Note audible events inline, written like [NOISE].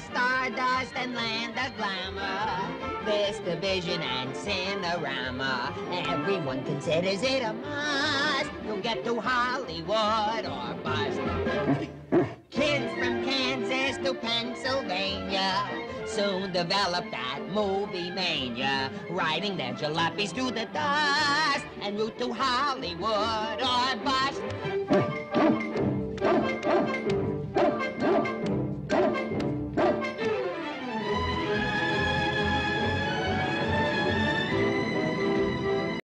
stardust and land of glamour. VistaVision and cinerama, everyone considers it a must. You'll get to Hollywood or bust. [LAUGHS] Kids from Kansas to Pennsylvania soon develop that movie mania, riding their jalopies through the dust and route to Hollywood.